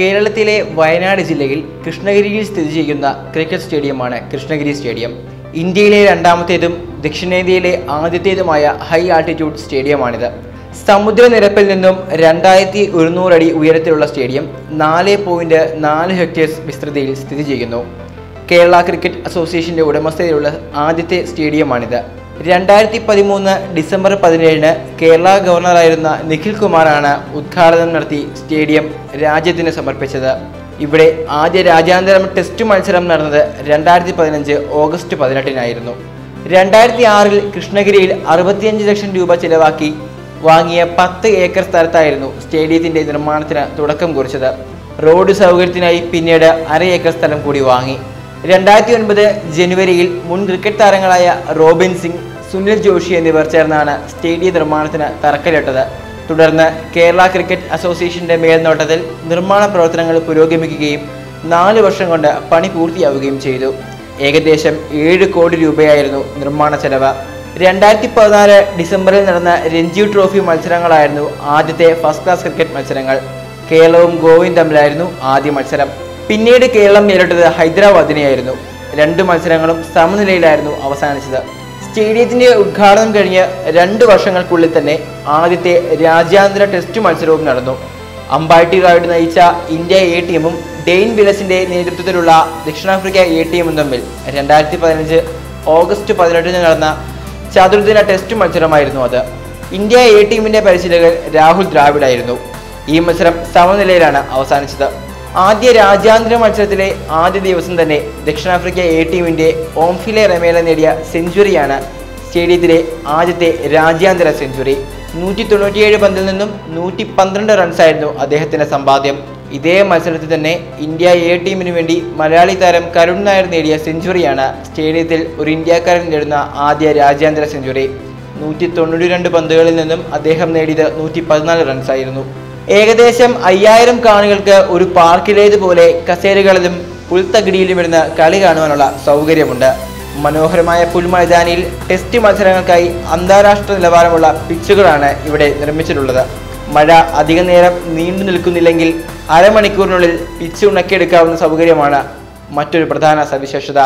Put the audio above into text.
കേരളത്തിലെ വയനാട് ജില്ലയിൽ കൃഷ്ണഗിരിയിൽ സ്ഥിതി ചെയ്യുന്ന ക്രിക്കറ്റ് സ്റ്റേഡിയമാണ് കൃഷ്ണഗിരി സ്റ്റേഡിയം. ഇന്ത്യയിലെ രണ്ടാമത്തേതും ദക്ഷിണേന്ത്യയിലെ ആദ്യത്തേതുമായ ഹൈ ആൾട്ടിറ്റ്യൂഡ് സ്റ്റേഡിയമാണിത്. സമുദ്രനിരപ്പിൽ നിന്നും രണ്ടായിരത്തി ഒരുന്നൂറ് അടി ഉയരത്തിലുള്ള സ്റ്റേഡിയം നാല് പോയിന്റ് നാല് ഹെക്ടേഴ്സ് വിസ്തൃതിയിൽ സ്ഥിതി ചെയ്യുന്നു. കേരള ക്രിക്കറ്റ് അസോസിയേഷന്റെ ഉടമസ്ഥതയിലുള്ള ആദ്യത്തെ സ്റ്റേഡിയമാണിത്. രണ്ടായിരത്തി പതിമൂന്ന് ഡിസംബർ പതിനേഴിന് കേരള ഗവർണറായിരുന്ന നിഖിൽ കുമാറാണ് ഉദ്ഘാടനം നടത്തി സ്റ്റേഡിയം രാജ്യത്തിന് സമർപ്പിച്ചത്. ഇവിടെ ആദ്യ രാജ്യാന്തര ടെസ്റ്റ് മത്സരം നടന്നത് രണ്ടായിരത്തി പതിനഞ്ച് ഓഗസ്റ്റ് പതിനെട്ടിനായിരുന്നു. രണ്ടായിരത്തി ആറിൽ കൃഷ്ണഗിരിയിൽ അറുപത്തിയഞ്ച് ലക്ഷം രൂപ ചിലവാക്കി വാങ്ങിയ പത്ത് ഏക്കർ സ്ഥലത്തായിരുന്നു സ്റ്റേഡിയത്തിന്റെ നിർമ്മാണത്തിന് തുടക്കം കുറിച്ചത്. റോഡ് സൗകര്യത്തിനായി പിന്നീട് അര ഏക്കർ സ്ഥലം കൂടി വാങ്ങി. രണ്ടായിരത്തി ഒൻപത് ജനുവരിയിൽ മുൻ ക്രിക്കറ്റ് താരങ്ങളായ റോബിൻ സിംഗ് സുനിൽ ജോഷി എന്നിവർ ചേർന്നാണ് സ്റ്റേഡിയം നിർമ്മാണത്തിന് തറക്കല്ലിട്ടത്. തുടർന്ന് കേരള ക്രിക്കറ്റ് അസോസിയേഷന്റെ മേൽനോട്ടത്തിൽ നിർമ്മാണ പ്രവർത്തനങ്ങൾ പുരോഗമിക്കുകയും നാല് വർഷം കൊണ്ട് പണി പൂർത്തിയാവുകയും ചെയ്തു. ഏകദേശം ഏഴ് കോടി രൂപയായിരുന്നു നിർമ്മാണ ചെലവ്. രണ്ടായിരത്തി പതിനാല് ഡിസംബറിൽ നടന്ന രഞ്ജി ട്രോഫി മത്സരങ്ങളായിരുന്നു ആദ്യത്തെ ഫസ്റ്റ് ക്ലാസ് ക്രിക്കറ്റ് മത്സരങ്ങൾ. കേരളവും ഗോവയും തമ്മിലായിരുന്നു ആദ്യ മത്സരം. പിന്നീട് കേരളം നേരിട്ടത് ഹൈദരാബാദിനെയായിരുന്നു. രണ്ട് മത്സരങ്ങളും സമനിലയിലായിരുന്നു അവസാനിച്ചത്. സ്റ്റേഡിയത്തിന്റെ ഉദ്ഘാടനം കഴിഞ്ഞ് രണ്ട് വർഷങ്ങൾക്കുള്ളിൽ തന്നെ ആദ്യത്തെ രാജ്യാന്തര ടെസ്റ്റ് മത്സരവും നടന്നു. അമ്പാട്ടി റായിഡ് നയിച്ച ഇന്ത്യ എ ടീമും ഡെയിൻ വിലസിന്റെ നേതൃത്വത്തിലുള്ള ദക്ഷിണാഫ്രിക്ക എ ടീമും തമ്മിൽ രണ്ടായിരത്തി പതിനഞ്ച് ഓഗസ്റ്റ് പതിനെട്ടിന് നടന്ന ചതുർദിന ടെസ്റ്റ് മത്സരമായിരുന്നു അത്. ഇന്ത്യ എ ടീമിന്റെ പരിശീലകൻ രാഹുൽ ദ്രാവിഡായിരുന്നു. ഈ മത്സരം സമനിലയിലാണ് അവസാനിച്ചത്. ആദ്യ രാജ്യാന്തര മത്സരത്തിലെ ആദ്യ ദിവസം തന്നെ ദക്ഷിണാഫ്രിക്ക എ ടീമിന്റെ ഓംഫിലെ റമേല നേടിയ സെഞ്ചുറിയാണ് സ്റ്റേഡിയത്തിലെ ആദ്യത്തെ രാജ്യാന്തര സെഞ്ചുറി. നൂറ്റി തൊണ്ണൂറ്റിയേഴ് പന്തിൽ നിന്നും നൂറ്റി പന്ത്രണ്ട് റൺസായിരുന്നു അദ്ദേഹത്തിന്റെ സമ്പാദ്യം. ഇതേ മത്സരത്തിൽ തന്നെ ഇന്ത്യ എ ടീമിനു വേണ്ടി മലയാളി താരം കരുൺ നായർ നേടിയ സെഞ്ചുറിയാണ് സ്റ്റേഡിയത്തിൽ ഒരു ഇന്ത്യക്കാരൻ നേടുന്ന ആദ്യ രാജ്യാന്തര സെഞ്ചുറി. നൂറ്റി തൊണ്ണൂറ്റി രണ്ട് പന്തുകളിൽ നിന്നും അദ്ദേഹം നേടിയത് നൂറ്റി പതിനാല് റൺസായിരുന്നു ഏകദേശം അയ്യായിരം കാണികൾക്ക് ഒരു പാർക്കിലേതുപോലെ കസേരകളിലും പുൽത്തകിടിയിലും ഇരുന്ന് കളി കാണുവാനുള്ള സൗകര്യമുണ്ട്. മനോഹരമായ പുൽമൈതാനിയിൽ ടെസ്റ്റ് മത്സരങ്ങൾക്കായി അന്താരാഷ്ട്ര നിലവാരമുള്ള പിച്ചുകളാണ് ഇവിടെ നിർമ്മിച്ചിട്ടുള്ളത്. മഴ അധിക നേരം നീണ്ടു നിൽക്കുന്നില്ലെങ്കിൽ അരമണിക്കൂറിനുള്ളിൽ പിച്ച് ഉണക്കിയെടുക്കാവുന്ന സൗകര്യമാണ് മറ്റൊരു പ്രധാന സവിശേഷത.